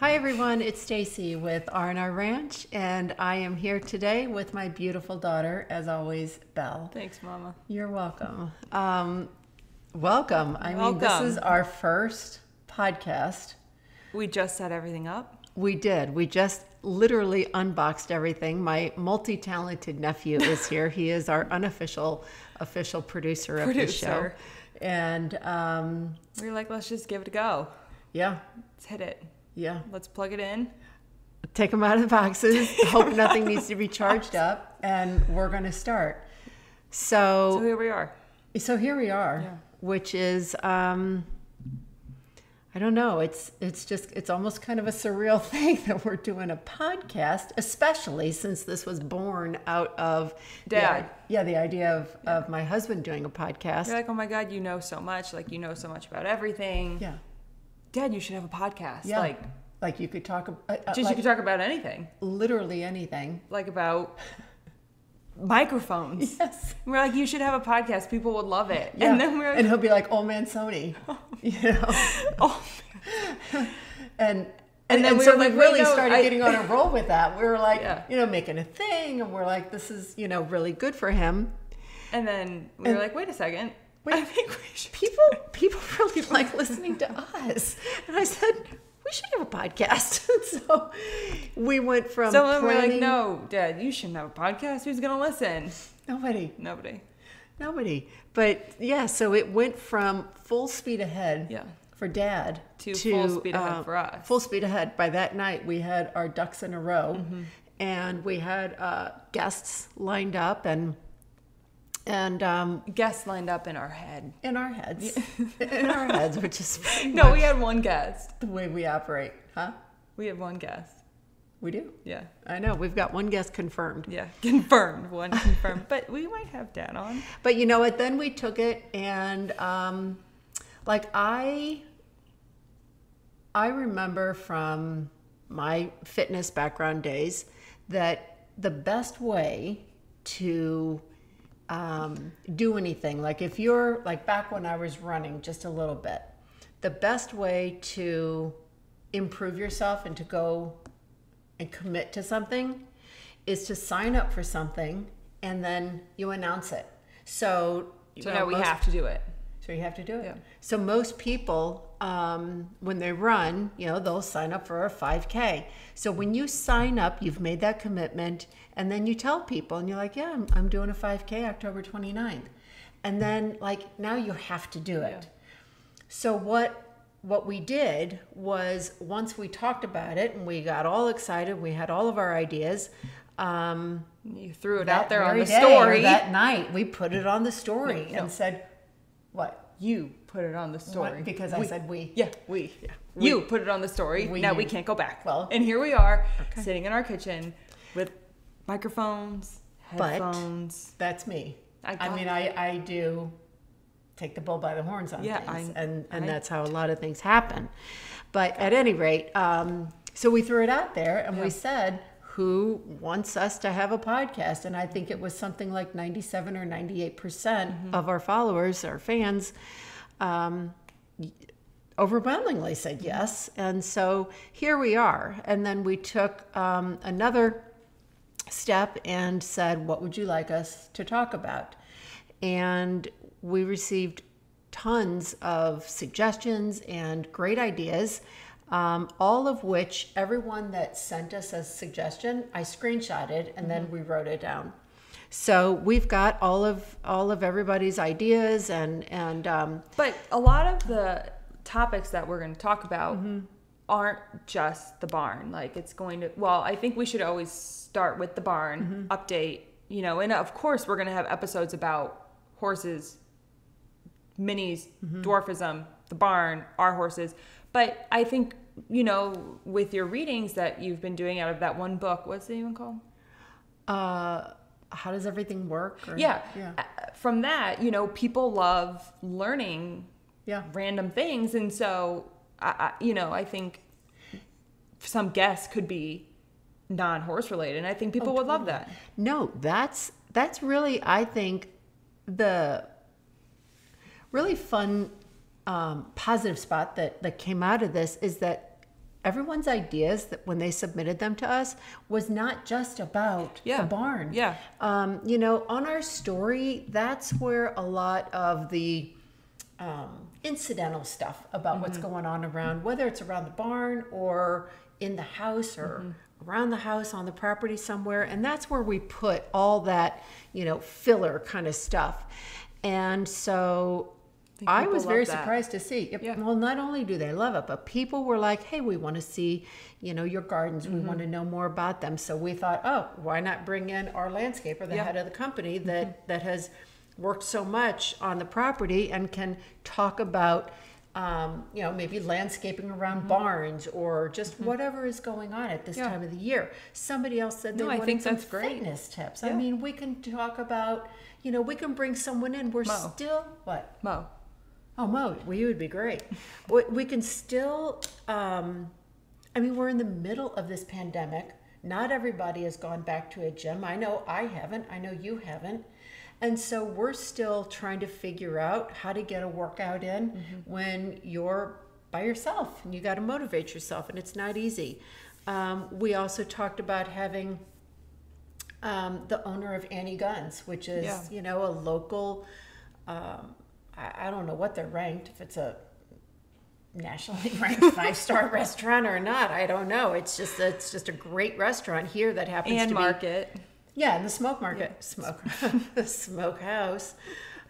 Hi everyone, it's Stacy with R&R Ranch and I am here today with my beautiful daughter as always, Belle. Thanks, Mama. You're welcome. Um, welcome. I mean, this is our first podcast. We just set everything up. We did. We just literally unboxed everything. My multi-talented nephew is here. he is our unofficial official producer of the show. And um, we are like, let's just give it a go. yeah, Let's hit it. Yeah. Let's plug it in. take them out of the boxes hope nothing needs to be charged up and we're going to start So so here we are. so here we are Yeah. which is um i don't know it's it's just it's almost kind of a surreal thing that we're doing a podcast especially since this was born out of the Dad. yeah the idea of of my husband doing a podcast You're like, oh my God, you know so much. Like, you know so much about everything. yeah Dad, you should have a podcast. yeah Like, like you could talk about uh, just you could talk about anything. literally anything Like, about microphones. yes We're like, you should have a podcast. People would love it. Yeah. And then we're and he'll be like, "Old man Sony," you know. oh, And And and, then and we so were like, wait, really started I- getting on a roll with that. We were like, Yeah. you know, making a thing, and we're like, this is you know really good for him. and then we And- were like, wait a second. Wait. I think we should. People people really like listening to us, and I said we should have a podcast. so we went from So then we're like, no, Dad, you shouldn't have a podcast. Who's gonna listen? nobody, Nobody. nobody. But yeah, so it went from full speed ahead. Yeah. For dad To full speed ahead uh, for us. Full speed ahead. By that night, we had our ducks in a row, Mm-hmm. and we had uh, guests lined up, and and um, Guests lined up in our head. in our heads, in our heads, which is No, we had one guest. the way we operate, huh? We have one guest. We do. Yeah. I know we've got one guest confirmed, Yeah. Confirmed. One confirmed. But we might have Dad on. but you know what? Then we took it, and um, like I, I remember from my fitness background days that the best way to um, do anything, like if you're like back when I was running just a little bit, the best way to improve yourself and to go and commit to something is to sign up for something and then you announce it. So, you So know, now we most- have to do it. so you have to do it. Yeah. So most people, um, when they run, you know, they'll sign up for a 5K. So when you sign up, you've made that commitment, and then you tell people, and you're like, "Yeah, I'm, I'm doing a 5K October 29th," and then like now you have to do it. So what what we did was once we talked about it and we got all excited, we had all of our ideas. Um, You threw it out there on the story. that night. We put it on the story No. and said, "What?" you put it on the story. What? Because I said we. Yeah, we. We- You put it on the story. We now we can't go back. Well- and here we are, Okay. sitting in our kitchen with microphones, But- headphones. That's me. I I, mean, I, I do take the bull by the horns on Yeah, things, I- and and I- that's how a lot of things happen. But at any rate, um, so we threw it out there, and we said, "Who wants us to have a podcast?" And I think it was something like ninety-seven or ninety-eight percent Mm-hmm. of our followers, our fans. Um, overwhelmingly said yes. And so here we are. And then we took um, another step and said, What would you like us to talk about? And we received tons of suggestions and great ideas. Um, all of which everyone that sent us a suggestion, I screenshotted and then we wrote it down. So we've got all of all of everybody's ideas and and um, But a lot of the topics that we're going to talk about Mm-hmm. aren't just the barn. Like it's going to. Well, I think we should always start with the barn Mm-hmm. update. You know, and of course we're going to have episodes about horses, minis, Mm-hmm. dwarfism, the barn, our horses. But I think you know, with your readings that you've been doing out of that one book, what's it even called? uh, how does everything work? or- Yeah. yeah, Uh, From that, you know, people love learning yeah. random things and so I, I you know i think some guests could be non-horse related and i think people would love that No, that's that's really I think the really fun um, positive spot that that came out of this is that everyone's ideas that when they submitted them to us was not just about Yeah. the barn. Yeah. Um, you know, on our story, that's where a lot of the um, incidental stuff about what's Mm-hmm. going on around, whether it's around the barn or in the house or Mm-hmm. Around the house on the property somewhere. And that's where we put all that, you know, filler kind of stuff. And so I was very that. surprised to see. Yeah. Well, not only do they love it, but people were like, "Hey, we want to see, you know, your gardens. Mm-hmm. We want to know more about them." So we thought, "Oh, why not bring in our landscaper, the Yeah. Mm-hmm. head of the company that that has worked so much on the property and can talk about." Um, you know, maybe landscaping around barns or just whatever is going on at this Mm-hmm. Yeah. time of the year. Somebody else said they No, I wanted think some that's great. fitness tips. I mean, we can talk about, you know, we can bring someone in. We're Mo. still what? Mo. Oh, Mo, well, you would be great. we, we can still, um, I mean, we're in the middle of this pandemic. Not everybody has gone back to a gym. I know I haven't. I know you haven't. And so we're still trying to figure out how to get a workout in when you're by yourself and you got to motivate yourself, and it's not easy. Um, we also talked about having um, the owner of Annie Gunn's, which is Yeah. you know a local. Um, I, I don't know what they're ranked. If it's a nationally ranked five star restaurant or not, I don't know. It's just it's just a great restaurant here that happens And to market. be yeah, in the smoke market, smoke the smokehouse.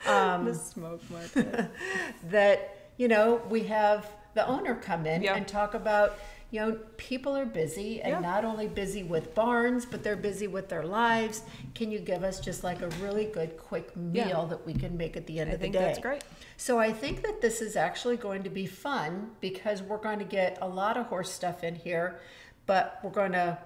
Um, the smoke market. that you know we have the owner come in Yeah. and talk about you know people are busy and Yeah. not only busy with barns but they're busy with their lives can you give us just like a really good quick meal Yeah. that we can make at the end I of the think day that's great. so i think that this is actually going to be fun because we're going to get a lot of horse stuff in here but we're going to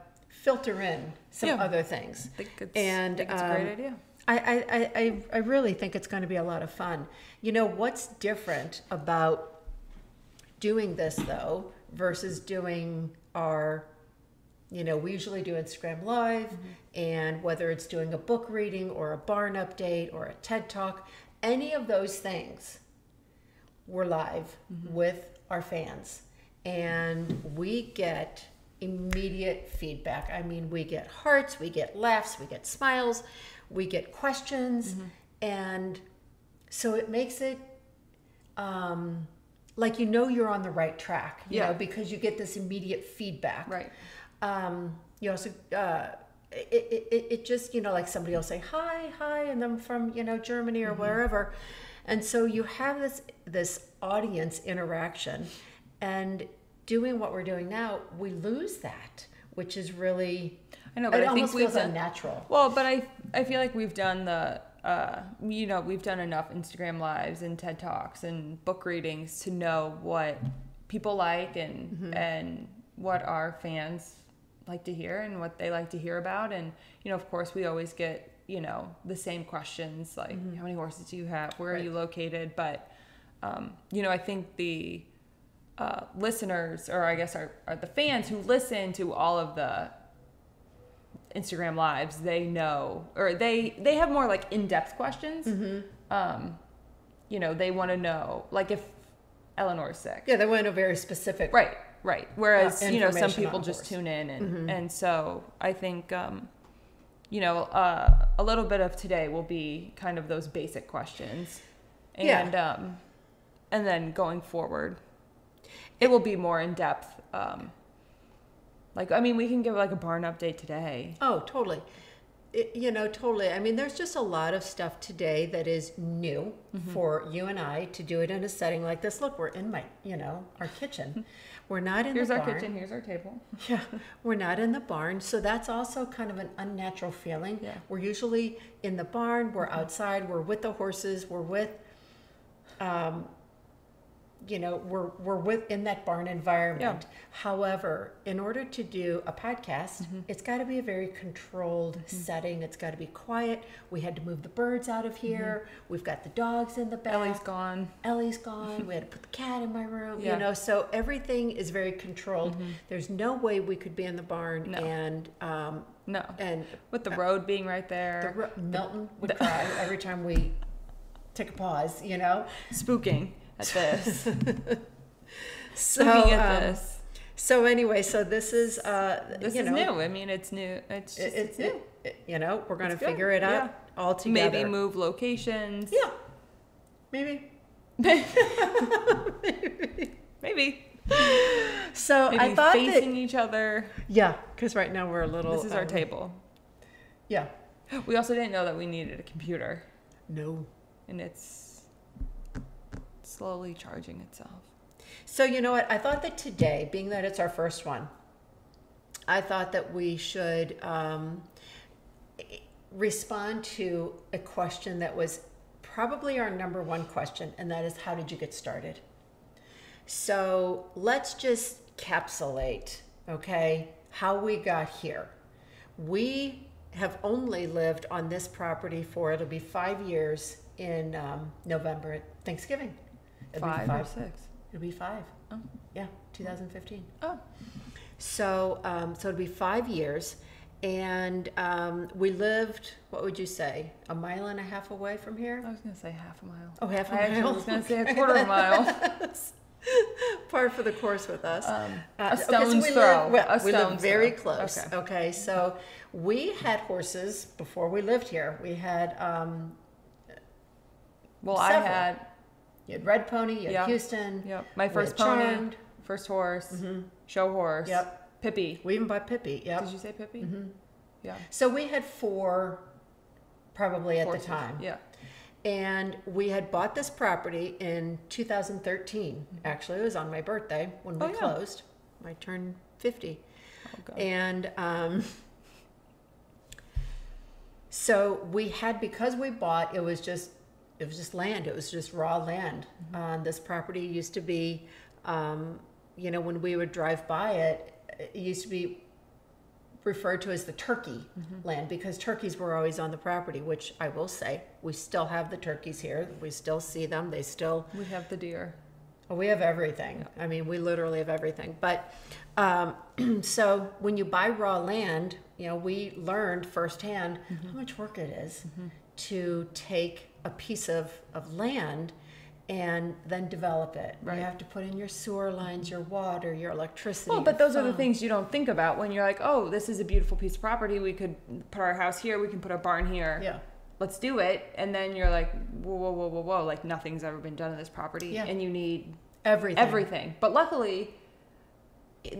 filter in some Yeah. other things I think it's, and I think it's a great um, idea. I, I, I, I- I really think it's going to be a lot of fun. You know, what's different about doing this, though, versus doing our, you know, we usually do Instagram Live, and whether it's doing a book reading or a barn update or a TED Talk, any of those things, we're live with our fans. And we get immediate feedback. I mean, we get hearts, we get laughs, we get smiles, we get questions. And so it makes it um, like you know you're on the right track, you Yeah. know, because you get this immediate feedback. Right. Um, you also, uh, it, it, it, just, you know, like somebody will say, hi, hi, and I'm from, you know, Germany or wherever. And so you have this, this audience interaction and doing what we're doing now, we lose that, which is really, I know, but it I think we've feels done, unnatural. Well, but I I feel like we've done the uh you know we've done enough Instagram lives and TED talks and book readings to know what people like and Mm-hmm. and what our fans like to hear and what they like to hear about and you know of course we always get you know the same questions like how many horses do you have where Mm-hmm. Right. are you located but um, you know I think the uh, listeners or I guess our, are the fans who listen to all of the Instagram lives, they know or they they have more like in-depth questions. Mm-hmm. Um, you know, they want to know like if Eleanor's sick. Yeah, they want to know very specific. Right, right. Whereas, Uh, you know, some people just. Mm-hmm. tune in and and so I think um you know, uh, a little bit of today will be kind of those basic questions. Yeah. And um and then going forward it will be more in depth um like I mean, we can give like a barn update today. Oh, totally. It, you know, totally. I mean, there's just a lot of stuff today that is new Mm-hmm. for you and I to do it in a setting like this. Look, we're in my, you know, our kitchen. We're not in the barn. Here's our barn. kitchen, here's our table. Yeah, we're not in the barn, so that's also kind of an unnatural feeling. Yeah. We're usually in the barn, we're outside, we're with the horses, we're with, um, you know, we're we're with in that barn environment. However, in order to do a podcast, Mm-hmm. it's got to be a very controlled setting. It's got to be quiet. We had to move the birds out of here. We've got the dogs in the back. Mm-hmm. Ellie's gone. Ellie's gone. we had to put the cat in my room. Yeah. You know, so everything is very controlled. There's no way we could be in the barn No. and um, No. and With the road being right the, there. ro- Milton would cry every time we take a pause. You know, spooking at this. so at um, this. So anyway, so this is uh, This you is know, new. I mean, it's new. It's just, it- it's, it's new. it- you know we're going to It's good, figure it out yeah. all together. Maybe move locations. Yeah, maybe. Maybe. Maybe. So Maybe I thought facing that each other. yeah, because right now we're a little. This is our um, table. Yeah. We also didn't know that we needed a computer, No. and it's slowly charging itself. So you know what? I thought that today, being that it's our first one, I thought that we should um, respond to a question that was probably our number one question, and that is, how did you get started? So let's just capsulate, okay, how we got here. We have only lived on this property for it'll be five years in um, November, Thanksgiving. It'll be Five or six. It'll be five. Oh. Yeah, 2015. Oh, So, um, so it'll be five years, and um, we lived. What would you say? A mile and a half away from here? I was gonna say half a mile. Oh, half a I mile. I was gonna say a quarter of a mile. Par for the course with us. Um, Uh, a okay, so stone's we throw. Live, well, we live stone's very throw. close. Okay. Okay. so we had horses before we lived here. We had um, Well, I had. You had Red Pony, you had Yeah. Houston. Yep. My first pony, Charmed. first horse, Mhm. show horse. Yep. Pippi. We even bought Pippi. Yep. Did you say Pippi? Mhm. Yeah. So we had four, probably at Horses. the time. Yeah. And we had bought this property in 2013. Actually, it was on my birthday when we Oh, yeah. closed. I turned 50. Oh, God. And um, so we had, because we bought, it was just, it was just land. It was just raw land. Uh, this property used to be, um, you know, when we would drive by it, it used to be referred to as the turkey land because turkeys were always on the property, which I will say, we still have the turkeys here. We still see them. They still we have the deer. Oh, we have everything. I mean, we literally have everything. But um, so when you buy raw land, you know, we learned firsthand how much work it is to take a piece of, of land and then develop it. Right. You have to put in your sewer lines, your water, your electricity. Well, but those are the things you don't think about when you're like, oh, this is a beautiful piece of property. We could put our house here. We can put our barn here. Yeah. Let's do it. And then you're like, whoa, whoa, whoa, whoa, whoa. Like nothing's ever been done in this property. Yeah. And you need Everything. everything. But luckily,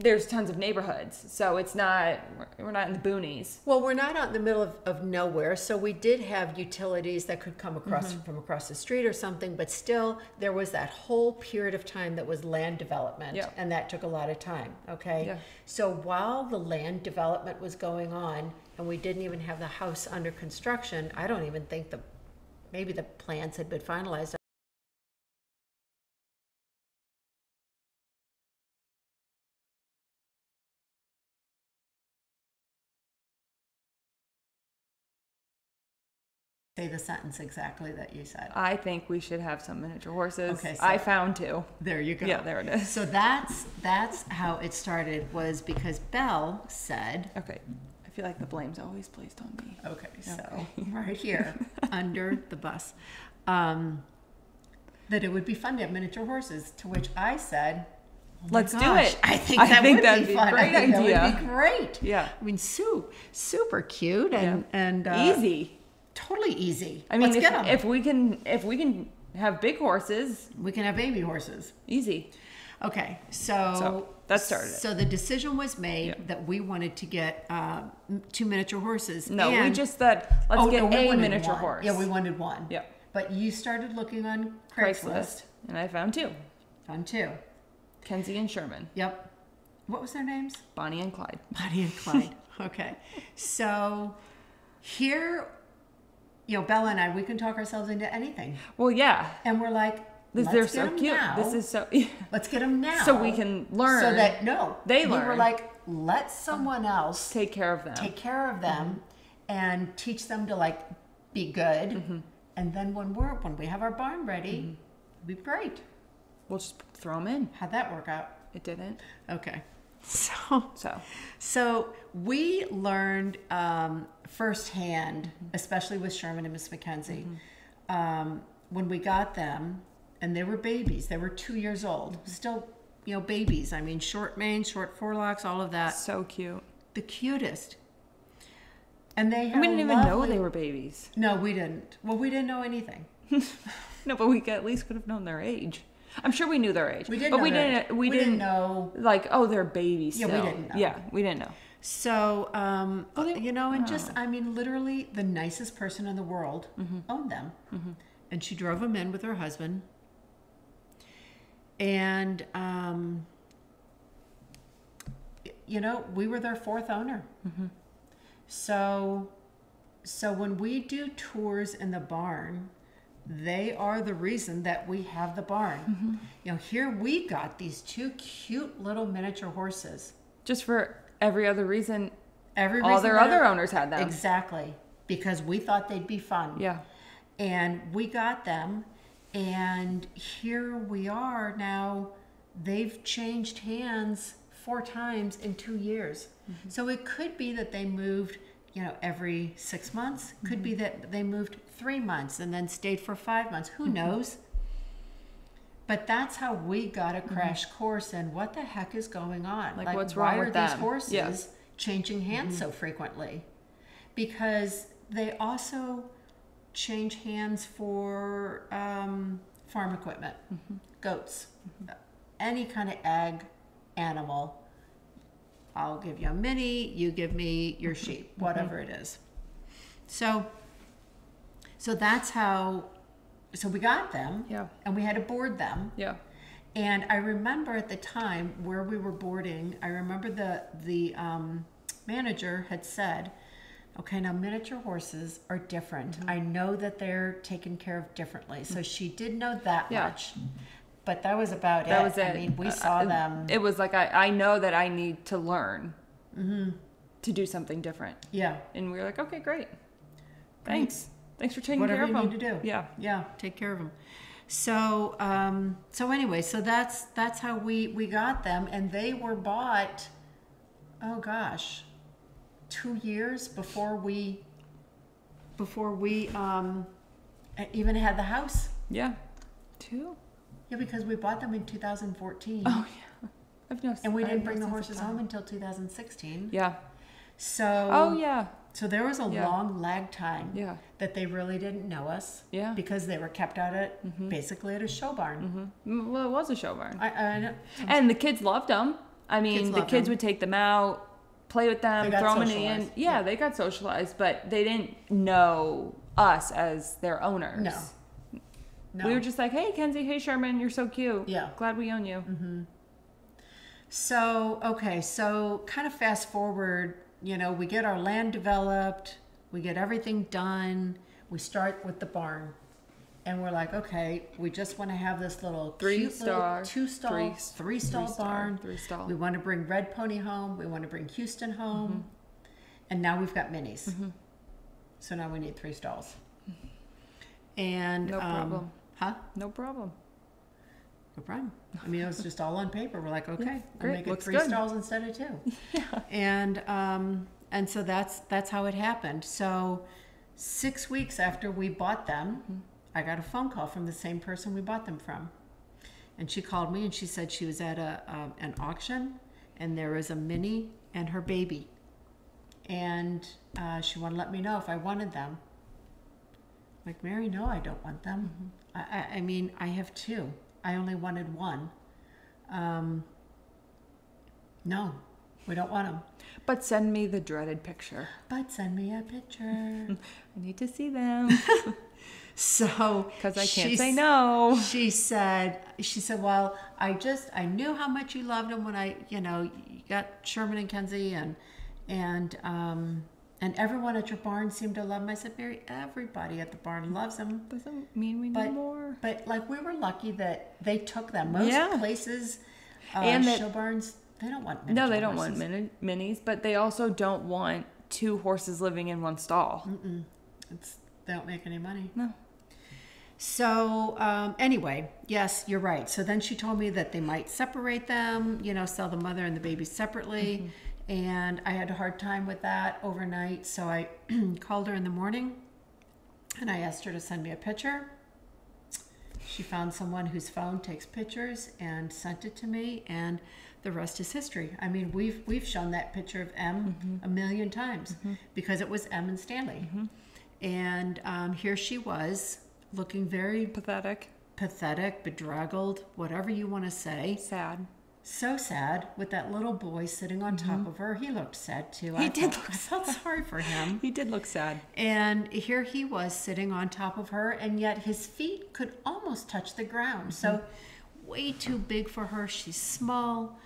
there's tons of neighborhoods. So it's not, we're- not in the boonies. Well, we're not out in the middle of, of nowhere, so we did have utilities that could come across Mm-hmm. from across the street or something, but still, there was that whole period of time that was land development, Yeah. and that took a lot of time, okay? Yeah. So while the land development was going on, and we didn't even have the house under construction, I don't even think the, maybe the plans had been finalized. Say the sentence exactly that you said. I think we should have some miniature horses. Okay, so- I found two. There you go. Yeah, there it is. So that's that's how it started was because Belle said, Okay. I feel like the blame's always placed on me. okay, so Okay. right here under the bus, um, that it would be fun to have miniature horses. To which I said, oh Let's do it. I think I that think would be be a fun. great I think That would idea. be great. Yeah. I mean, Sue, super cute and and uh, Easy. Totally easy. I mean, Let's if, if we can, if we can have big horses, we can have baby horses. easy. Okay, so, So, that started. So the decision was made Yeah. that we wanted to get uh, two miniature horses. No, we just said let's Oh, get no, a miniature one. horse. Yeah, we wanted one. Yeah. But you started looking on Craigslist. Craigslist, and I found two: Found two. Kenzie and Sherman, Yep. What was their names? Bonnie and Clyde. Bonnie and Clyde. okay. So here, you know, Bella and I, we can talk ourselves into anything, Well, yeah, and we're like, let's they're so cute. Now. This is so. Let's get them now. So we can learn. So that no, They learn. we were like, let someone else take care of them. take care of them and teach them to like be good. Mm-hmm. And then when we're when we have our barn ready, it'll be great. we'll just throw them in. How'd that work out? It didn't. Okay. So So so we learned um, firsthand, mm-hmm. especially with Sherman and Miss Mackenzie, mm-hmm. um, when we got them, and they were babies. They were two years old. Mm-hmm. Still, you know, babies. I mean, short mane, short forelocks, all of that. So cute. The cutest. And they And had we didn't even know they were babies. No, we didn't. Well, we didn't know anything. No, but we at least could have known their age. I'm sure we knew their age. We did, but know we didn't. We, didn't, know. like. Oh, they're babies. Yeah, we didn't know. Yeah, we didn't know. So, um, Oh, they- you know, and just, I mean, literally the nicest person in the world Mm-hmm. owned them. And she drove them in with her husband. And, um, you know, we were their fourth owner. Mm-hmm. So, so when we do tours in the barn, they are the reason that we have the barn. Mm-hmm. You know, here we got these two cute little miniature horses. Just for every other reason, Every all reason their other owners had them. Exactly, because we thought they'd be fun. Yeah. And we got them, and here we are now. They've changed hands four times in two years. Mm-hmm. So it could be that they moved, you know, every six months. Could Mm-hmm. be that they moved three months and then stayed for five months. Mm-hmm. Who knows? But that's how we got Mm-hmm. a crash course in what the heck is going on. Like, what's why wrong are with these them? horses Yeah. Mm-hmm. changing hands so frequently? Because they also change hands for um, farm equipment, Mm-hmm. goats, any kind of ag animal. I'll give you a mini, you give me your Mm-hmm. sheep, whatever it is. So, so that's how. So we got them, Yeah. and we had to board them. Yeah. And I remember at the time where we were boarding, I remember the the um, manager had said, "Okay, now miniature horses are different. Mm-hmm. I know that they're taken care of differently." So she did know that Yeah. much, but that was about That it. was it. I mean, we Uh, saw uh, them. It was like I, I know that I need to learn to do something different, yeah, and we were like, okay, great, thanks, thanks for taking whatever care you of need them. to do. Yeah. yeah, take care of them. So, um, so anyway, so that's that's how we we got them, and they were bought. Oh gosh, two years before we before we um, even had the house. Yeah. Two. Yeah, because we bought them in 2014, Oh yeah. I've no. and we didn't have bring the horses time. home until 2016. Yeah. So, Oh yeah. So there was a Yeah. long lag time Yeah. that they really didn't know us. Yeah. because they were kept out at basically at a show barn. Mm, Well, it was a show barn, I, I know. and the kids loved them. I mean, Kids the kids them. would take them out, play with them, throw them in the end. socialized. Yeah, Yeah. they got socialized, but they didn't know us as their owners. No. No. We were just like, hey, Kenzie, hey, Sherman, you're so cute. Yeah. Glad we own you. So, okay, so kind of fast forward, you know, we get our land developed, we get everything done, we start with the barn. And we're like, okay, we just want to have this little Three cute little star, two stall, three- three stall three star, barn. three stall. We want to bring Red Pony home. We want to bring Houston home. And now we've got minis. So now we need three stalls. And No um, problem. Huh? No problem. No problem. I mean, it was just all on paper. We're like, okay, great. make it Looks three good. stalls instead of two. yeah. And um, and so that's that's how it happened. So six weeks after we bought them, Mm-hmm. I got a phone call from the same person we bought them from, and she called me and she said she was at a um, an auction, and there was a mini and her baby, and uh, she wanted to let me know if I wanted them. Like Mary, no, I don't want them. Mm-hmm. I, I, I mean, I have two. I only wanted one. Um, no, we don't want them. But send me the dreaded picture. But send me a picture. I need to see them so because I can't say no. She said, she said, well, I just, I knew how much you loved them when I, you know, you got Sherman and Kenzie and, and, um, and everyone at your barn seemed to love them. I said, Mary, everybody at the barn loves them. Doesn't mean we need But, more. but like we were lucky that they took them. Most Yeah. places, uh, And that- show barns, they don't want No, they don't horses. want mini- minis, but they also don't want two horses living in one stall. It's, they don't make any money. No. So um, anyway, yes, you're right. So then she told me that they might separate them, you know, sell the mother and the baby separately. And I had a hard time with that overnight. So I called her in the morning and I asked her to send me a picture. She found someone whose phone takes pictures and sent it to me, and the rest is history. I mean, we've we've shown that picture of M mm-hmm. a million times mm-hmm. because it was M and Stanley, mm-hmm. and um, here she was looking very Pathetic. pathetic, bedraggled, whatever you want to say. Sad. So sad with that little boy sitting on top mm-hmm. of her. He looked sad too. He I did felt, look I felt sorry for him. He did look sad. And here he was sitting on top of her, and yet his feet could almost touch the ground. So, mm-hmm. way too big for her. She's small.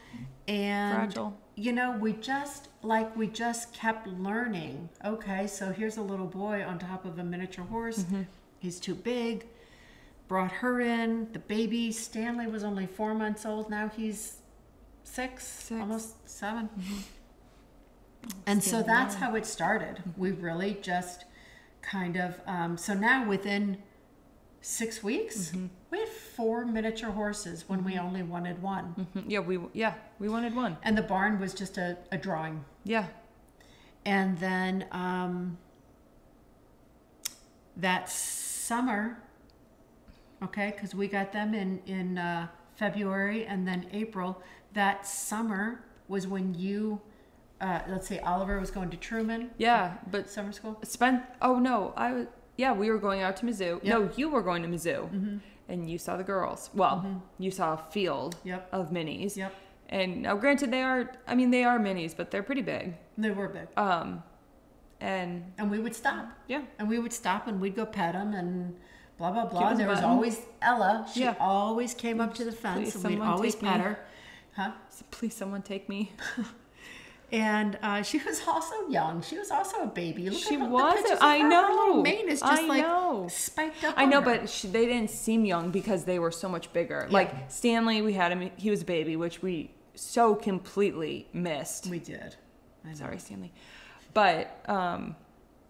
And, Fragile. you know, we just, like, we just kept learning. Okay, so here's a little boy on top of a miniature horse. Mm-hmm. He's too big. Brought her in. The baby, Stanley, was only four months old. Now he's six, Six. almost 7 And so that's how it started. We really just kind of, um, so now within six weeks, we had four miniature horses when we only wanted one. Mhm. Yeah, we yeah we wanted one. And the barn was just a, a drawing. Yeah. And then um, that summer, okay, because we got them in in uh, February and then April. That summer was when you, uh, let's say Oliver was going to Truman Yeah, but summer school. spent. Oh no, I was. Yeah, we were going out to Mizzou. No, you were going to Mizzou, Mm-hmm. and you saw the girls. Well, you saw a field Yep. of minis. Yep, And now, granted, they are. I mean, they are minis, but they're pretty big. they were big, Um, and and we would stop, yeah, and we would stop, and we'd go pet them, and blah blah blah. Give 'em And there was button. always Ella. She Yeah. always came up to the fence, Please, and we'd always pet me. her. Huh? so please, someone take me. And uh, she was also young. She was also a baby. Look She at her, was The pictures I her. Her little know. mane is just I like know. spiked up. I know, but she, they didn't seem young because they were so much bigger. Like Stanley, we had him; he was a baby, which we so completely missed. we did. I know. Sorry, Stanley. But um,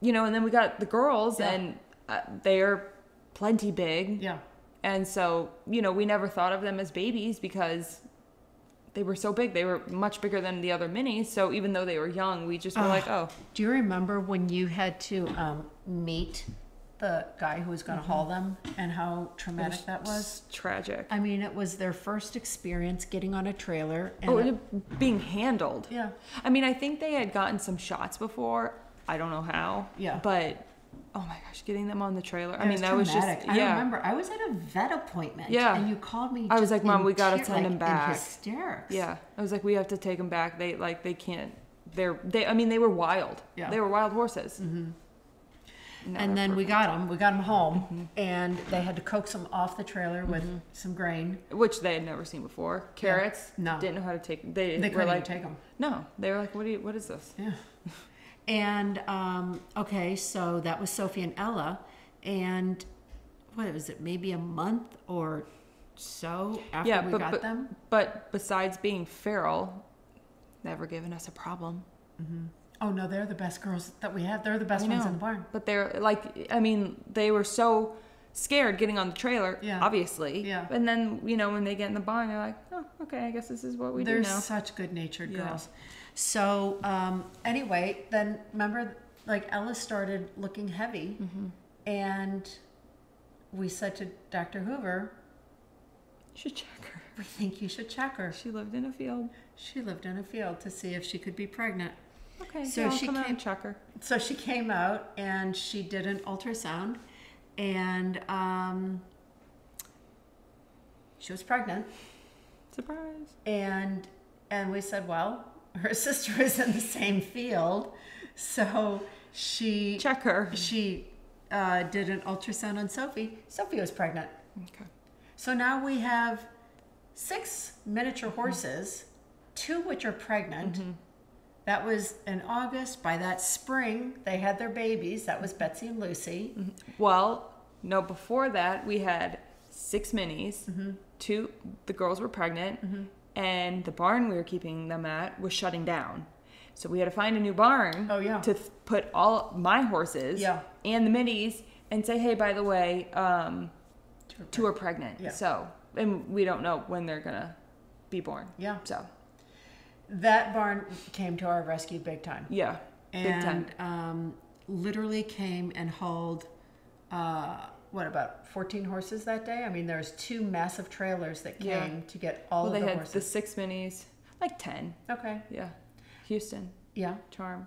you know, and then we got the girls, Yeah. and uh, they're plenty big, Yeah. and so you know, we never thought of them as babies because they were so big. They were much bigger than the other minis. So even though they were young, we just were like, oh, Do you remember when you had to um, meet the guy who was going to haul them and how traumatic that was? tragic. I mean, it was their first experience getting on a trailer. And Oh, it being handled. yeah. I mean, I think they had gotten some shots before. I don't know how. Yeah. But oh my gosh, getting them on the trailer. I mean, that was just traumatic. I remember I was at a vet appointment. Yeah. And you called me. I was like, "Mom, we gotta tear- send like, back." In hysterics. Yeah. I was like, we have to take them back. They like they can't. They're they. I mean, they were wild. Yeah. They were wild horses. Mm-hmm. And then we got them. We got them home, and they had to coax them off the trailer with some grain. which they had never seen before. Carrots. No. Didn't know how to take. They, They were couldn't like, take them. no. They were like, what do you? What is this? Yeah. And um, okay, so that was Sophie and Ella, and what was it? Maybe a month or so after yeah, we but got but, them. but besides being feral, never given us a problem. Mm-hmm. Oh no, they're the best girls that we have. They're the best I ones know. in the barn. But they're like, I mean, they were so scared getting on the trailer, Yeah. obviously. Yeah. And then, you know, when they get in the barn, they're like, oh, okay, I guess this is what we do. They're do now. such good-natured Yeah. girls. So um, anyway, then remember, like Ella started looking heavy, Mm-hmm. and we said to Dr. Hoover, You should check her. "We think you should check her." She lived in a field. She lived in a field to see if she could be pregnant. Okay, So I'll she come out came- and check her. So she came out and she did an ultrasound, and um, she was pregnant. Surprise. And and we said, well, her sister is in the same field, so she Check her. she uh, did an ultrasound on Sophie. Sophie was pregnant. Okay. So now we have six miniature horses, two which are pregnant. That was in August. By that spring, they had their babies. That was Betsy and Lucy. Well, no, before that, we had six minis. Mm-hmm. Two, the girls were pregnant, and the barn we were keeping them at was shutting down. So we had to find a new barn Oh, yeah. to th- put all my horses Yeah. and the minis and say, hey, by the way, um, Two are two are pregnant. Yeah. So, and we don't know when they're going to be born. Yeah. So, That barn came to our rescue big time. yeah, big time. and um, literally came and hauled uh, what about 14 horses that day? I mean, there's two massive trailers that came Yeah. to get all well, of they the had horses. the six minis, like ten. Okay. Yeah, Houston, Yeah. Charm,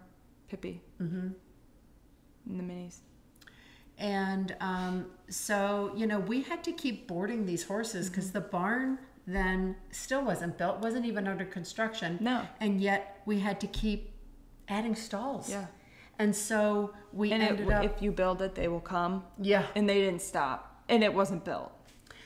Pippi, Mm-hmm. and the minis. And um, so, you know, we had to keep boarding these horses because Mm-hmm. the barn then still wasn't built, wasn't even under construction. No. And yet we had to keep adding stalls. Yeah. And so we And it, ended up. if you build it, they will come. yeah. And they didn't stop, and it wasn't built.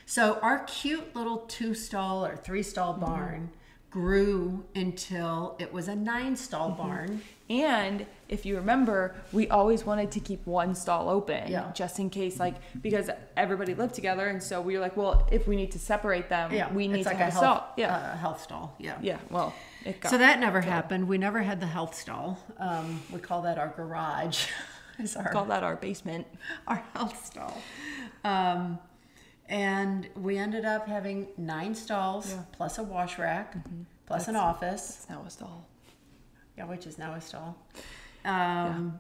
So our cute little two stall or three stall barn grew until it was a nine stall Mm-hmm. barn. And if you remember, we always wanted to keep one stall open, Yeah. just in case, like because everybody lived together, and so we were like, well, if we need to separate them, Yeah. we need it's to like have a health, stall. Yeah, uh, health stall. Yeah. yeah. Well, it got So that never happened. We never had the health stall. Um, we call that our garage. our call that our basement. our health stall. Um, and we ended up having nine stalls Yeah. Mm-hmm. plus a wash rack plus an office, It's now a stall. yeah, which is now a stall. Um,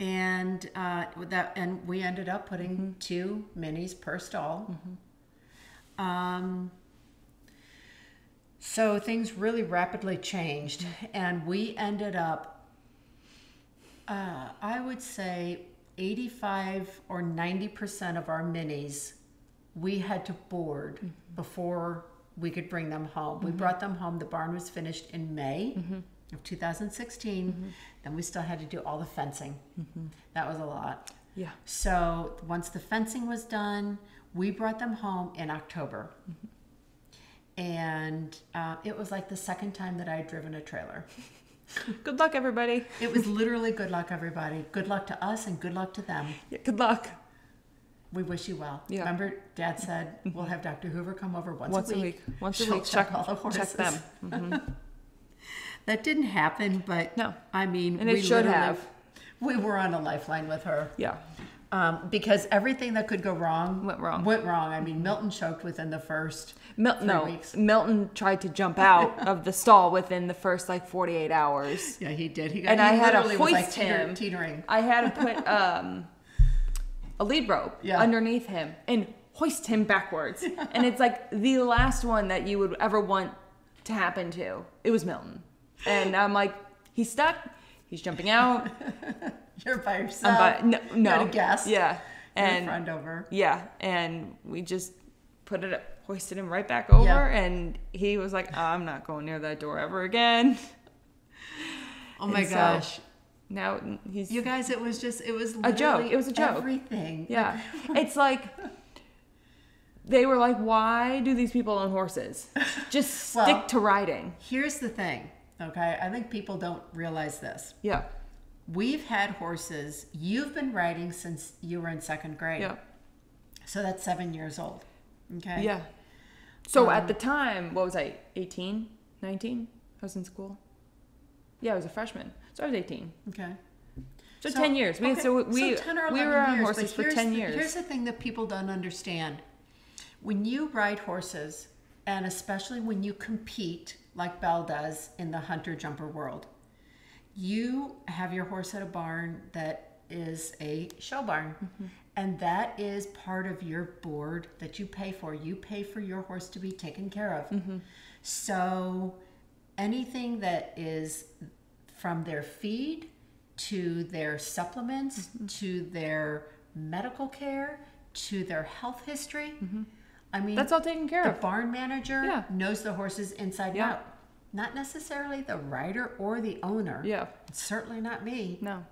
And uh, that, and we ended up putting Mm-hmm. two minis per stall. Um, so things really rapidly changed, and we ended up, uh, I would say, 85 or 90% of our minis we had to board mm-hmm. before we could bring them home. We mm-hmm. brought them home. The barn was finished in May mm-hmm. of 2016. Then we still had to do all the fencing. That was a lot. Yeah. So once the fencing was done, we brought them home in October. And uh, it was like the second time that I had driven a trailer. Good luck, everybody. It was literally good luck, everybody. Good luck to us and good luck to them. Yeah, good luck. We wish you well. Yeah. Remember, Dad mm-hmm. said we'll have Dr. Hoover come over once, Once a week. Once a She'll week. check Check, all the horses. check them. Mm-hmm. That didn't happen, but No. I mean, And it we should have. We were on a lifeline with her. Yeah. Um, because everything that could go wrong Went wrong. Went wrong. I mean, Milton choked within the first. Mil- no, weeks. Milton tried to jump out of the stall within the first like 48 hours. Yeah, he did. He got, And he I had to like hoist teeter- him. teetering. I had to put um, a lead rope Yeah. underneath him and hoist him backwards. and it's like the last one that you would ever want to happen to. It was Milton. And I'm like, he's stuck. He's jumping out. You're by yourself. I'm by, no, You no. had a guest. Yeah. And friend over. Yeah, and we just put it, hoisted him right back over, Yeah. and he was like, "I'm not going near that door ever again." Oh my And so gosh. Now he's You guys, it was just, it was A joke. It was a joke. Everything. yeah. it's like they were like, "Why do these people own horses? Just stick Well- to riding." Here's the thing, okay? I think people don't realize this. Yeah, We've had horses. You've been riding since you were in second grade. yeah, So that's seven years old. Okay. yeah. So Um, at the time, what was I? 18, 19? I was in school. Yeah, I was a freshman, so I was 18. Okay. So, 10 years. We okay, so we 10 or we 11 were on years, horses for here's 10 the- years. Here's the thing that people don't understand. When you ride horses, and especially when you compete like Belle does in the hunter jumper world, you have your horse at a barn that is a show barn. Mm-hmm. And that is part of your board that you pay for. You pay for your horse to be taken care of. Mm-hmm. So anything that is from their feed to their supplements Mm-hmm. to their medical care to their health history. I mean, Mm-hmm. That's all taken care the of. The barn manager Yeah. knows the horses inside Yeah. out. Not necessarily the writer or the owner. Yeah. Certainly not me. No.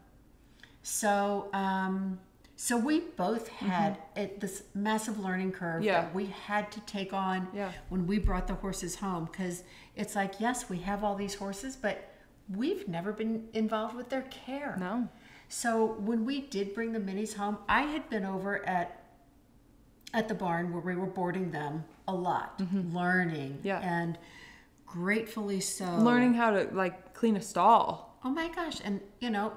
So, um, so we both had it, this massive learning curve Mm-hmm. Yeah. that we had to take on Yeah. when we brought the horses home because it's like, yes, we have all these horses, but we've never been involved with their care. No. So when we did bring the minis home, I had been over at at the barn where we were boarding them a lot, learning, Mm-hmm. Yeah. and gratefully so. Learning how to like clean a stall. Oh my gosh! And you know,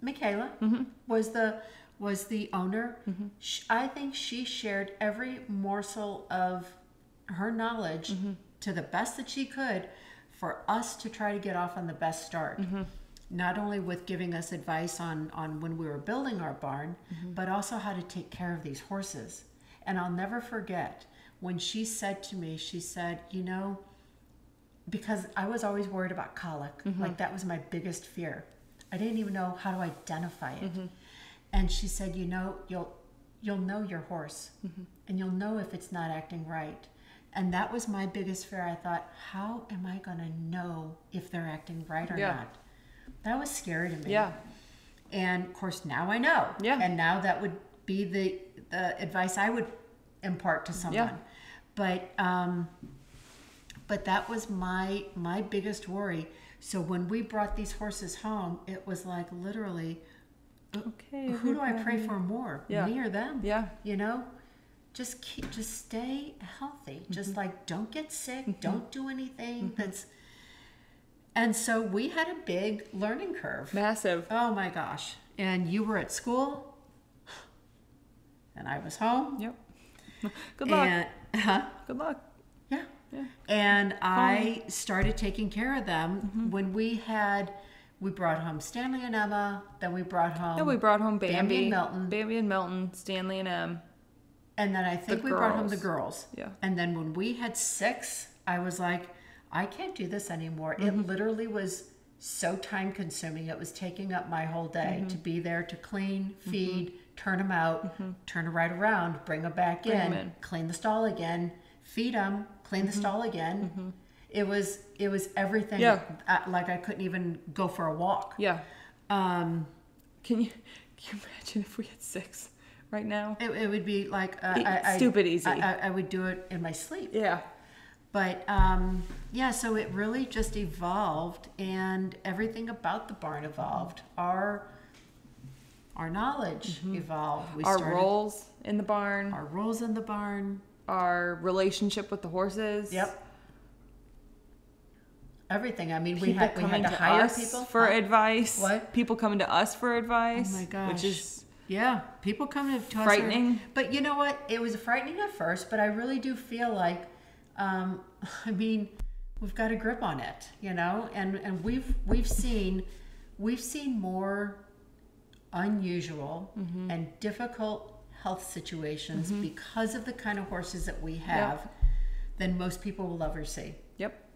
Michaela Mm-hmm. was the was the owner. Sh I think she shared every morsel of her knowledge Mm-hmm. to the best that she could for us to try to get off on the best start. Mm-hmm. not only with giving us advice on on when we were building our barn, but also how to take care of these horses. And I'll never forget when she said to me, she said, "You know, because I was always worried about colic. Mm-hmm. Like that was my biggest fear. I didn't even know how to identify it. Mm-hmm. And she said, "You know, you'll you'll know your horse, mm-hmm. and you'll know if it's not acting right." And that was my biggest fear. I thought, "How am I going to know if they're acting right or Yeah. not?" That was scary to me. Yeah. And of course, now I know. Yeah. And now that would be the the advice I would impart to someone. Yeah. But um, but that was my my biggest worry. So when we brought these horses home, it was like literally, Okay. who do I pray for more, Yeah. me or them? Yeah. You know, just keep just stay healthy. Mm-hmm. Just like don't get sick. Don't do anything that's. And so we had a big learning curve. Massive. Oh my gosh. And you were at school and I was home. Yep. Good luck. And huh? Good luck. Yeah. And I started taking care of them Mm-hmm. when we had we brought home Stanley and Emma, then we brought home Yeah, we brought home Bambi, Bambi and Milton. Bambi and Milton, Stanley and Em. and then I think we brought home the girls. Yeah. And then when we had six, I was like, I can't do this anymore. Mm-hmm. It literally was so time consuming. It was taking up my whole day Mm-hmm. to be there to clean, feed, turn them out, turn them right around, bring them back Bring in, in. clean the stall again, feed them, clean the stall again. It was it was everything. Yeah. like I couldn't even go for a walk. Yeah. Um, Can you can you imagine if we had six right now? it, it would be like uh, I, I, stupid easy. I, I, I would do it in my sleep. Yeah. But um, yeah, so it really just evolved, and everything about the barn evolved. Our our knowledge evolved. We Mm-hmm. Our started roles in the barn, our roles in the barn. Our relationship with the horses. Yep. Everything. I mean, we had we had to, to hire people for Huh? advice. What? People coming to us for advice. Oh my gosh. Which is Yeah, people come to us. Frightening. But you know what? It was frightening at first, but I really do feel like, um, I mean, we've got a grip on it, you know, and and we've we've seen we've seen more unusual Mm-hmm. and difficult health situations because of the kind of horses that we have than most people will ever see. Yep.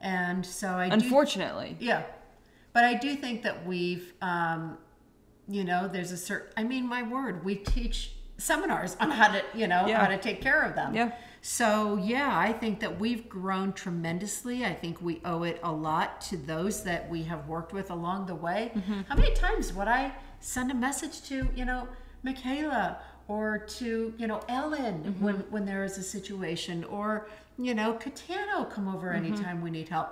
And so I do Unfortunately. yeah, but I do think that we've, um, you know, there's a certain. I mean, my word, we teach seminars on how to, you know, Yeah. how to take care of them. Yeah. So yeah, I think that we've grown tremendously. I think we owe it a lot to those that we have worked with along the way. Mm-hmm. How many times would I send a message to, you know, Michaela or to, you know, Ellen Mm-hmm. when when there is a situation or, you know, Catano come over Mm-hmm. anytime we need help.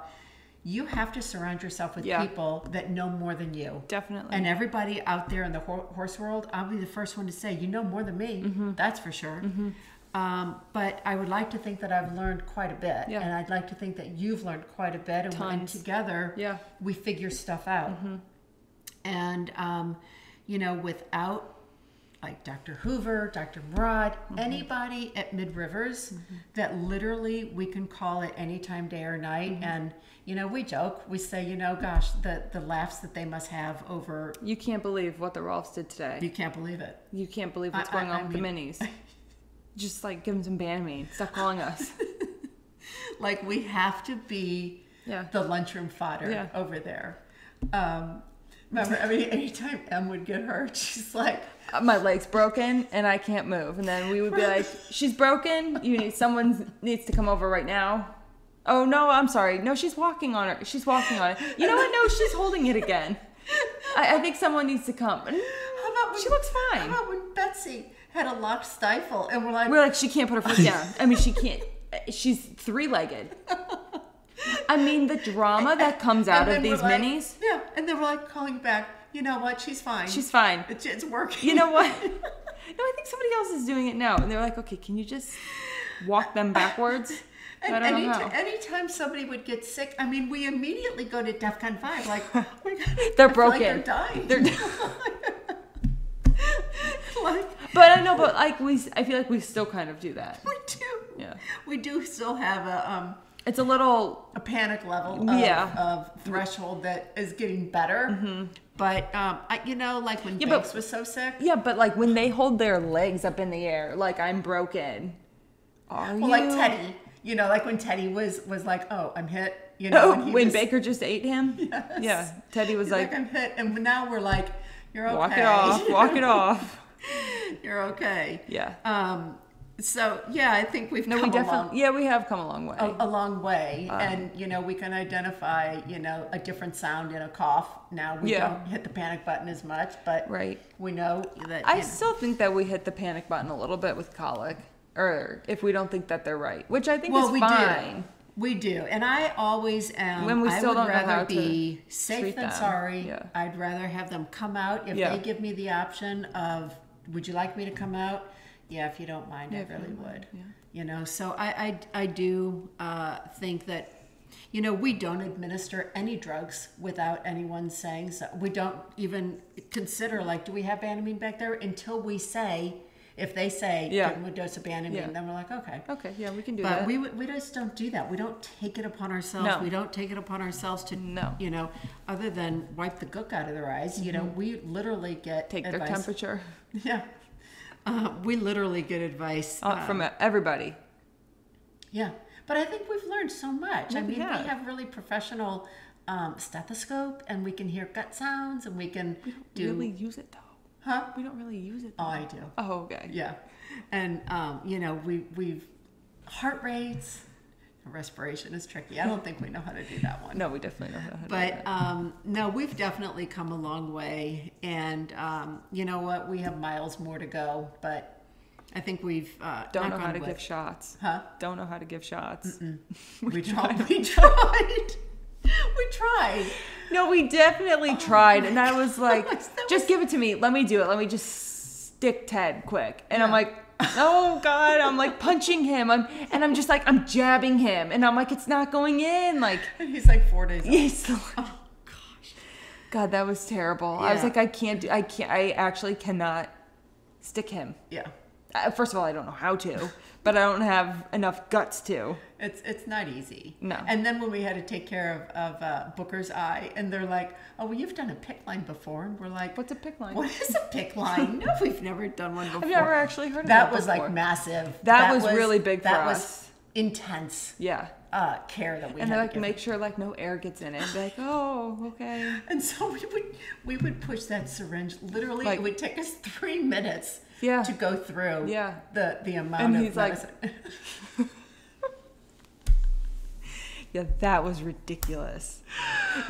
You have to surround yourself with Yeah. people that know more than you. Definitely. And everybody out there in the ho- horse world, I'll be the first one to say, you know more than me. Mm-hmm. That's for sure. Um, but I would like to think that I've learned quite a bit. Yeah. And I'd like to think that you've learned quite a bit. And, and together, Yeah. we figure stuff out. And, um, you know, without like Dr. Hoover, Dr. Murad, mm-hmm. anybody at Mid Rivers mm-hmm. that literally we can call at any time, day or night. Mm-hmm. And, you know, we joke, we say, you know, gosh, the, the laughs that they must have over, You can't believe what the Rolfs did today. you can't believe it. You can't believe what's I- going I- on I with the minis. Just like give them some Banamine. Stop calling us. Like we have to be Yeah. the lunchroom fodder Yeah. over there. Um, remember, I mean, anytime Em would get hurt, she's like, My leg's broken and I can't move. And then we would be like, "She's broken. You need someone needs to come over right now." Oh no, I'm sorry. No, she's walking on her. She's walking on it. You know what? No, she's holding it again. I, I think someone needs to come. How about when, She looks fine. How about when Betsy had a locked stifle and we're like, We're like, she can't put her foot down. I mean, she can't. She's three legged. I mean, the drama that comes out of these like- minis. Yeah, and then we're like calling back, you know what? She's fine. She's fine. it's, it's working. You know what? No, I think somebody else is doing it now, and they're like, okay, can you just walk them backwards? And I don't any know how. anytime somebody would get sick, I mean, we immediately go to DEFCON 5. Like, oh my God, They're I feel like broken. they're dying. They're- like, But I know, but like we, I feel like we still kind of do that. we do. Yeah. We do still have a, um, It's a little a panic level of, Yeah. Mm-hmm. of threshold that is getting better. But um, I, you know, like when Yeah, but- was so sick. yeah, but like when they hold their legs up in the air, like I'm broken. Are Well, you? like Teddy, you know, like when Teddy was was like, "Oh, I'm hit," you know, Oh, when was- Baker just ate him. Yeah, Teddy was like, like, "I'm hit," and now we're like, "You're okay." walk it off, walk it off. You're okay. Yeah. Um. So yeah, I think we've No, come we a long, definitely. Yeah, we have come a long way. a, a long way, Um, and you know we can identify you know a different sound in a cough. Now we Yeah. don't hit the panic button as much, but Right. we know that. I know, still think that we hit the panic button a little bit with colic, or if we don't think that they're right, which I think well, is we fine. do. We do, and I always am. When we I still would don't rather be safe than them. sorry. Yeah. I'd rather have them come out if Yeah. they give me the option of, "Would you like me to come out?" Yeah, if you don't mind, Yeah, I really would. yeah. You know, so I I, I do uh, think that. You know, we don't administer any drugs without anyone saying so. We don't even consider like, do we have Banamine back there until we say, if they say, Yeah. give them a dose of Banamine, Yeah. then we're like, okay. Okay, yeah, we can do But that. we we just don't do that. We don't take it upon ourselves. No. We don't take it upon ourselves to No. you know, other than wipe the gook out of their eyes. You know, we literally get Mm-hmm. Take their temperature Yeah, uh, we literally get advice uh, uh, from everybody. Yeah, but I think we've learned so much. Yeah, I we mean, have. we have really professional um, stethoscope, and we can hear gut sounds, and we can do. really use it though. Huh? We don't really use it. Oh, I do. Oh, okay. Yeah, and um, you know, we we've heart rates. Respiration is tricky. I don't think we know how to do that one. No, we definitely don't know how to do But that. um, no, we've definitely come a long way, and um, you know what? We have miles more to go, but I think we've uh, Don't know how to wood. give shots. Huh? Don't know how to give shots. We tried. We tried. we tried. No, we definitely tried, and I was like, "Just give it to me. Let me do it. Let me just stick Ted quick." And I'm like, "Oh God!" I'm like punching him. I'm and I'm just like I'm jabbing him, and I'm like, "It's not going in." Like, And he's like four days. old. he's Oh gosh. God, that was terrible. I was like, I can't do. I can't. I actually cannot stick him. Yeah. Uh, First of all, I don't know how to, but I don't have enough guts to. It's it's not easy. No. And then when we had to take care of, of uh, Booker's eye, and they're like, "Oh, well, you've done a PICC line before," and we're like, What's a PICC line? What is a PICC line? no, we've never done one before. I've never actually heard of that that was before. like massive. That was really big for that us. was intense Yeah. uh, care that we And had they to like make sure like no air gets in it. Like, oh, okay. And so we would we would push that syringe. Literally, Like- it would take us three minutes Yeah. to go through Yeah. the the amount And of he's like- Yeah, that was ridiculous.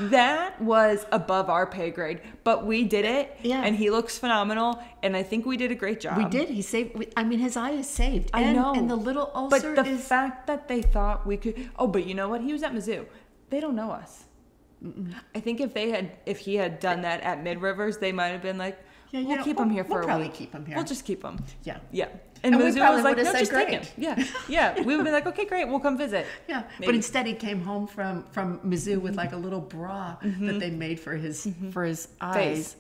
That was above our pay grade, but we did it. Yeah. And he looks phenomenal, and I think we did a great job. we did. He saved. I mean, his eye is saved. I and, know. And the little ulcer But the is. fact that they thought we could. Oh, but you know what? He was at Mizzou. They don't know us. I think if they had, if he had done that at Mid Rivers, they might have been like, Yeah, "We'll know, keep we'll- him here we'll for a probably week. keep him here." We'll just keep him." yeah. Yeah. And, And we Mizzou probably was like, "No, just take him." Yeah, yeah. We would be like, "Okay, great. We'll come visit." Yeah, but instead he came home from from Mizzou with like a little bra that they made for his for his eyes. Mm-hmm. Face.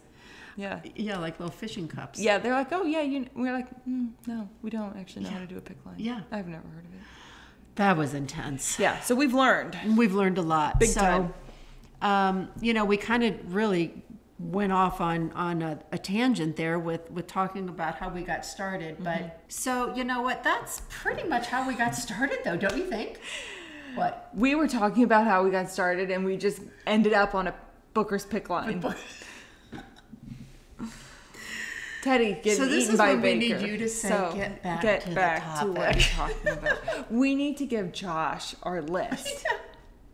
Yeah. Yeah, like little fishing cups. Yeah, they're like, oh yeah, you. We're like, mm, no, we don't actually know how to do a PICC line. Yeah. I've never heard of it. that was intense. Yeah, so we've learned. We've learned a lot. Big so, time. Um, you know, we kind of really went off on on a, a tangent there with with talking about how we got started. Mm-hmm. But so you know what? That's pretty much how we got started, though, don't you think? What? We were talking about how we got started, and we just ended up on a Booker's PICC line. Teddy getting So this eaten is by when we need you to say, So, "Get back get to the back to what we're talking about. we need to give Josh our list.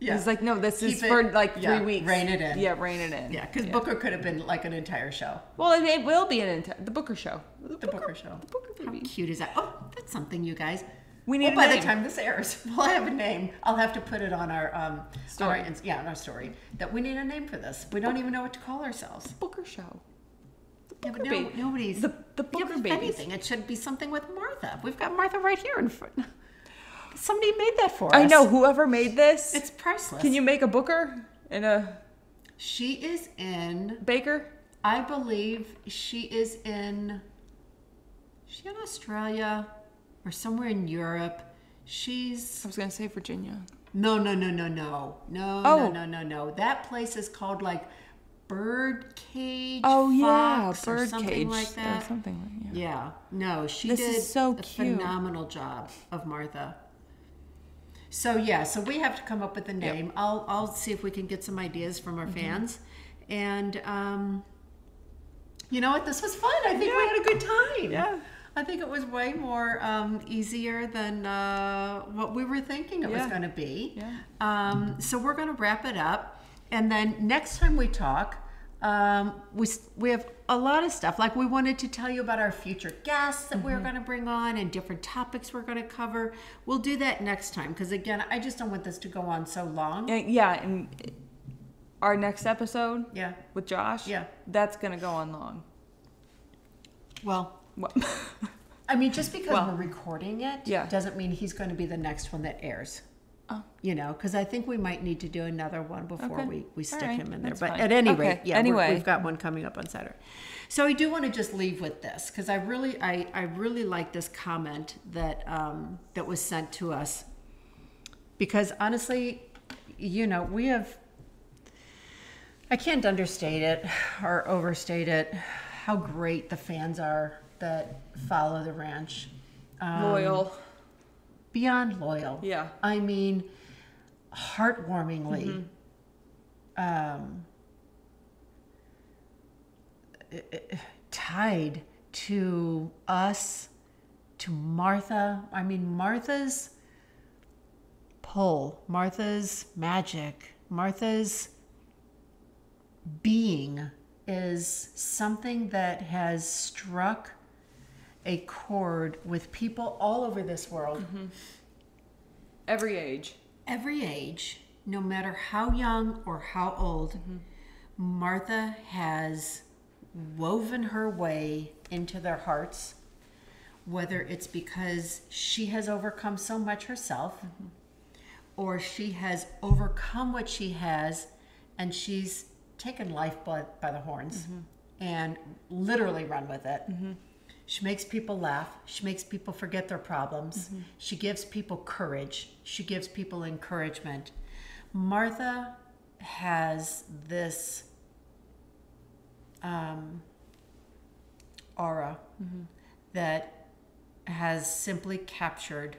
Yeah. He's like, no, this is it- for like three yeah, weeks. rein it in. Yeah, rein it in. Yeah, because Booker could have been like an entire show. Well, it, it will be an entire the Booker show. The Booker show. The Booker How cute is that? Oh, that's something, you guys. We need well, a by name. the time this airs, we'll have a name. I'll have to put it on our um Story. our yeah, on our story that we need a name for this. We don't even know what to call ourselves. Booker show. The Yeah, Booker but no, baby. nobody's The the Booker if babies. anything. It should be something with Martha. We've got Martha right here in front. Somebody made that for us. I know whoever made this. It's priceless. Can you make a Booker and a She is in. Baker? I believe she is in. Is she in Australia or somewhere in Europe? She's I was gonna say Virginia. No, no, no, no, no, no, Oh. no, no, no, no. That place is called like Bird Cage. Oh yeah, Fox or bird something cage like or that. something like yeah. Yeah, no, she This did is so a cute. phenomenal job of Martha. So yeah, so we have to come up with a name. I'll I'll see if we can get some ideas from our Mm-hmm. fans, and um, you know what? This was fun. I think we had a good time. Yeah. I think it was way more um, easier than uh, what we were thinking it was going to be. Yeah. Um, so we're going to wrap it up, and then next time we talk, um, we we have a lot of stuff. Like we wanted to tell you about our future guests that Mm-hmm. we're going to bring on and different topics we're going to cover. We'll do that next time because again, I just don't want this to go on so long. Yeah, and our next episode Yeah. with Josh, Yeah. that's gonna go on long. Well, Well, I mean, just because Well, we're recording it yeah. doesn't mean he's going to be the next one that airs. Oh. You know, because I think we might need to do another one before Okay. we, we stick right. him in there. That's But fine. at any Okay. rate, yeah, Anyway. we've got one coming up on Saturday. So I do want to just leave with this because I really, I, I really like this comment that um, that was sent to us because honestly, you know, we have. I can't understate it or overstate it how great the fans are that follow the ranch. Um, loyal. Beyond loyal. Yeah. I mean, heartwarmingly. Mm-hmm. Um, tied to us, to Martha. I mean, Martha's pull, Martha's magic, Martha's being is something that has struck a chord with people all over this world. Mm-hmm. Every age. every age, no matter how young or how old, mm-hmm. Martha has woven her way into their hearts, whether it's because she has overcome so much herself mm-hmm. or she has overcome what she has and she's taken life by, by the horns and literally run with it. She makes people laugh. She makes people forget their problems. Mm-hmm. She gives people courage. She gives people encouragement. Martha has this um, aura mm-hmm. that has simply captured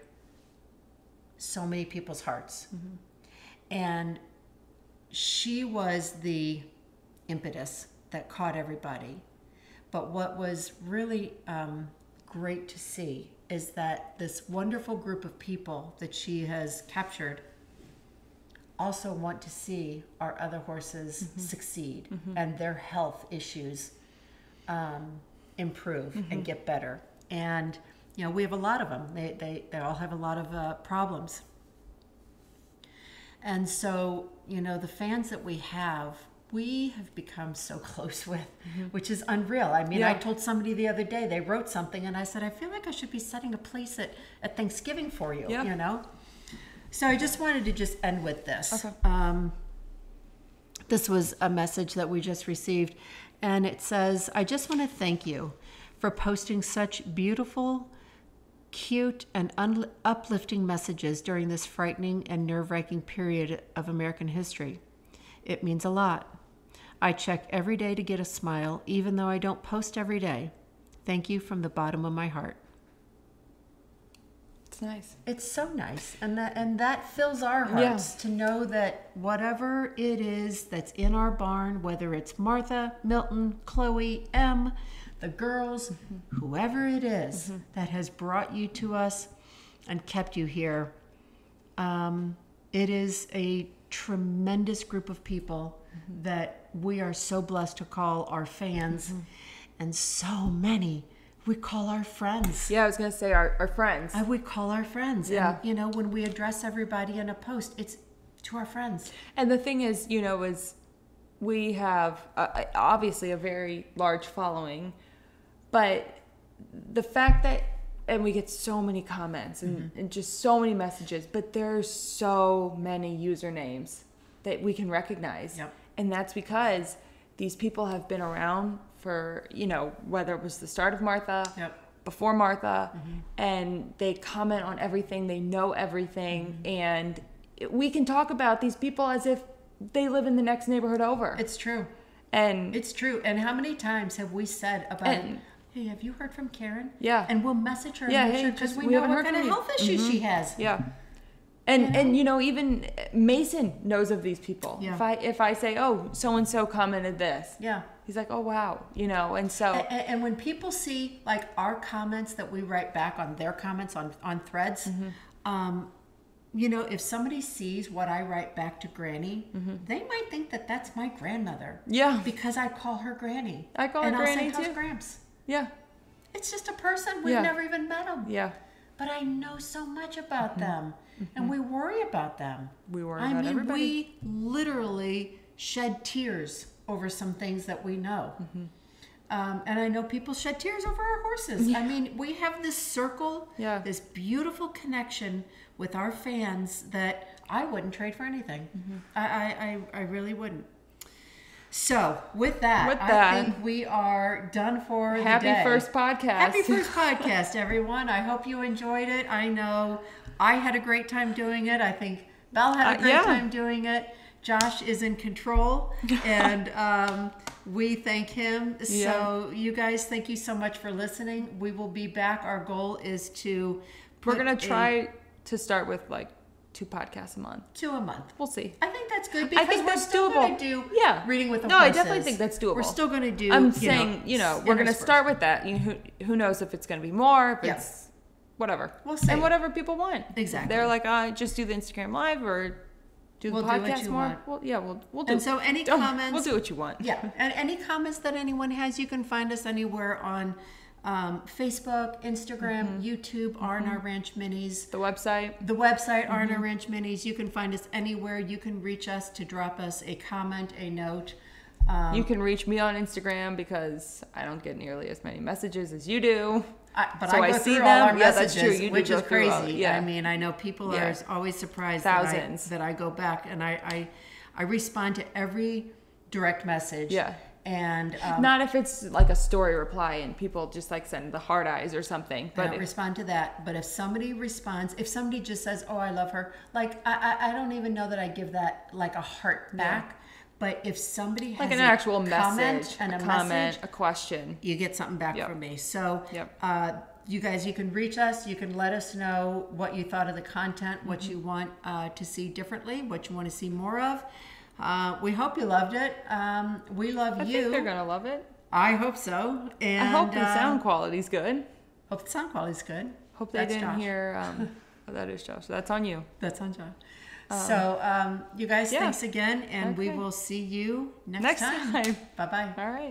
so many people's hearts. Mm-hmm. And she was the impetus that caught everybody. But what was really um, great to see is that this wonderful group of people that she has captured also want to see our other horses succeed and their health issues um, improve and get better. And you know, we have a lot of them. They they, they all have a lot of uh, problems. And so, you know, the fans that we have, we have become so close with, which is unreal. I mean, I told somebody the other day, they wrote something, and I said, I feel like I should be setting a place at, at Thanksgiving for you, Yeah. you know? So I just wanted to just end with this. Okay. Um, this was a message that we just received, and it says, I just want to thank you for posting such beautiful, cute, and un- uplifting messages during this frightening and nerve wracking period of American history. It means a lot. I check every day to get a smile, even though I don't post every day. Thank you from the bottom of my heart. It's nice. It's so nice, and that and that fills our hearts to know that whatever it is that's in our barn, whether it's Martha, Milton, Chloe, Em, the girls, mm-hmm. whoever it is mm-hmm. that has brought you to us and kept you here, um, it is a tremendous group of people mm-hmm. that we are so blessed to call our fans, and so many we call our friends. Yeah, I was gonna say our, our friends. I would call our friends. Yeah. And, you know, when we address everybody in a post, it's to our friends. And the thing is, you know, is we have uh, obviously a very large following, but the fact that and we get so many comments and, Mm-hmm. and just so many messages, but there's so many usernames that we can recognize. Yep. And that's because these people have been around for, you know, whether it was the start of Martha, Yep. before Martha, mm-hmm. and they comment on everything, they know everything, mm-hmm. and we can talk about these people as if they live in the next neighborhood over. It's true. and It's true. And how many times have we said about, And- hey, have you heard from Karen? Yeah. And we'll message her Yeah, make hey, because we, we know what kind of health issues she mm-hmm. has. Yeah. And and you know even Mason knows of these people. Yeah. If I if I say, "Oh, so and so commented this." Yeah. He's like, "Oh, wow." You know, and so A- a- And, when people see like our comments that we write back on their comments on on threads, Mm-hmm. um, you know, if somebody sees what I write back to Granny, Mm-hmm. they might think that that's my grandmother yeah. because I call her Granny. I call her and I'll Granny say, How's too." Gramps? Yeah. It's just a person. We've Yeah. never even met them. Yeah. But I know so much about Mm-hmm. them, and we worry about them. We worry I about mean, everybody. we literally shed tears over some things that we know. Mm-hmm. Um, and I know people shed tears over our horses. I mean, we have this circle, Yeah. this beautiful connection with our fans that I wouldn't trade for anything. Mm-hmm. I, I, I, really wouldn't. So, with that, With I think we are done for the Happy first podcast. Happy first podcast, everyone. I hope you enjoyed it. I know I had a great time doing it. I think Belle had a Uh, great yeah. time doing it. Josh is in control, and um, we thank him. So, you guys, thank you so much for listening. We will be back. Our goal is to We're gonna a- try to start with like two podcasts a month. two a month. We'll see. I think that's good I because think we're that's still doable. going to do Yeah. reading with the No, I definitely think that's doable. We're still going to do. I'm you saying, you know, we're gonna start with that. You know, who who knows if it's gonna be more, if Yeah. it's whatever. We'll see. And whatever people want. Exactly. They're like, uh, just do the Instagram live or do the We'll do what podcast you more. want. Well, yeah, we'll we'll do. And so any comments- We'll do what you want. Yeah, and any comments that anyone has, you can find us anywhere on um, Facebook, Instagram, YouTube, R&R Ranch Minis. The website. The website, R&R Ranch Minis. You can find us anywhere. You can reach us to drop us a comment, a note. Um, You can reach me on Instagram because I don't get nearly as many messages as you do. I, but So I I go see through all them. our Yeah, that's messages, true. You which is through all- crazy. yeah. I mean, I know people Yeah. are always surprised Thousands. That, I, that I go back and I, I, I respond to every direct message. Yeah. And um, Not if it's like a story reply and people just like send the heart eyes or something. I But don't if, respond to that. But if somebody responds, if somebody just says, "Oh, I love her," like I, I, I don't even know that I give that like a heart back. But if somebody has like an a actual comment message, and a, a, comment, message, a question. you get something back Yep. from me. So, Yep. uh, you guys, you can reach us. You can let us know what you thought of the content, what Mm-hmm. you want uh, to see differently, what you want to see more of. Uh, we hope you loved it. Um, we love I you. think they're gonna love it. I hope so. And I hope the uh, sound quality's good. Hope the sound quality's good. Hope they That's didn't Josh. hear. Um, oh, that is Josh. That's on you. That's on So, um, you guys, yeah. thanks again, and we will see you next, Next time. time. Bye bye. All right.